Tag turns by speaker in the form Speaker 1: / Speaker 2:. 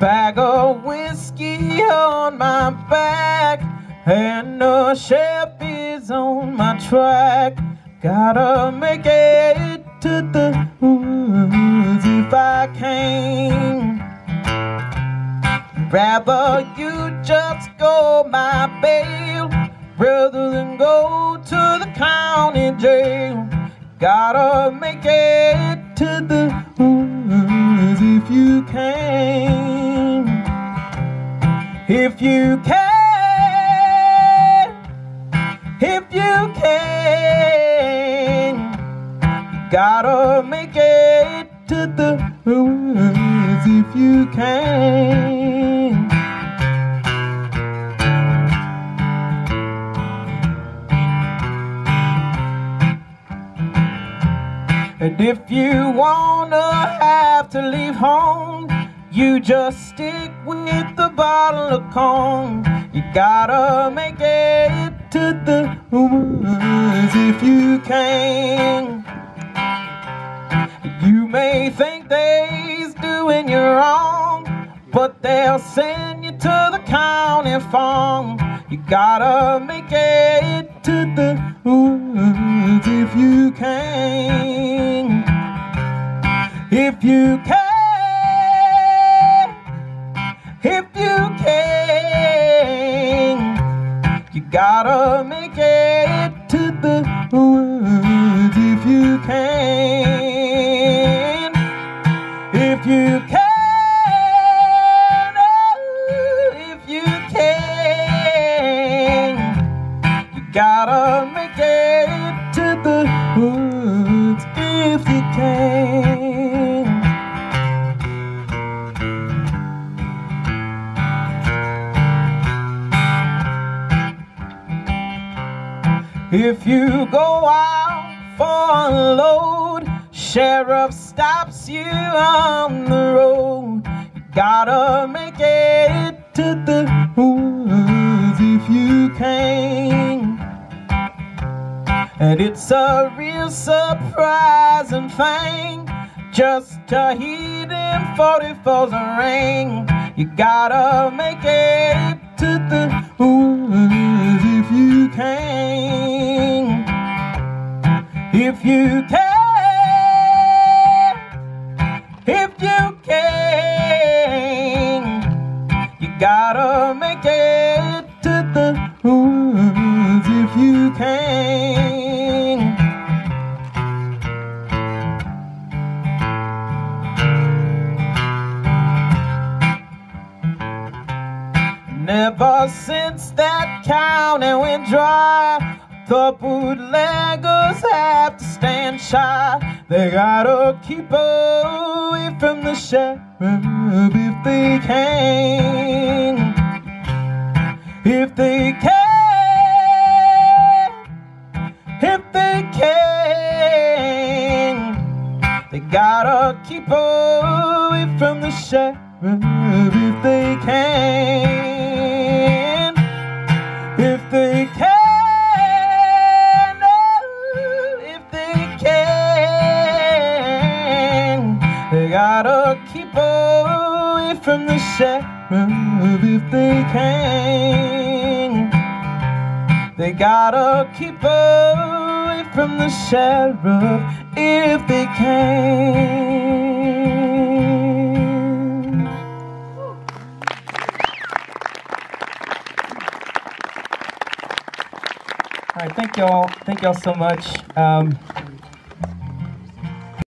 Speaker 1: Bag of whiskey on my back And a Chevy's on my track. Gotta make it to the woods if I can. Rather you just go my bail Rather than go to the county jail. Gotta make it to the woods if you can If you can If you can Gotta make it to the woods if you can. And if you wanna have to leave home, you just stick with the bottle of corn. You gotta make it to the woods if you can. You may think they's doing you wrong, but they'll send you to the county farm. You gotta make it to the woods if you can. If you can, you you gotta make it to the woods if you can. If you can, oh, if you can, you gotta If you go out for a load, sheriff stops you on the road. You gotta make it to the woods if you can. And it's a real surprising thing just to hear them 44s ring. You gotta make it to the woods if you can. If you can, if you can, you gotta make it to the woods if you can. Never since that county went dry, the bootleggers have to stand shy. They gotta keep away from the sheriff if they can. If they can, if they can, they gotta keep away from the sheriff if they can. Keep away from the sheriff if they can. They gotta keep away from the sheriff if they can. All right, thank y'all. Thank y'all so much. Um,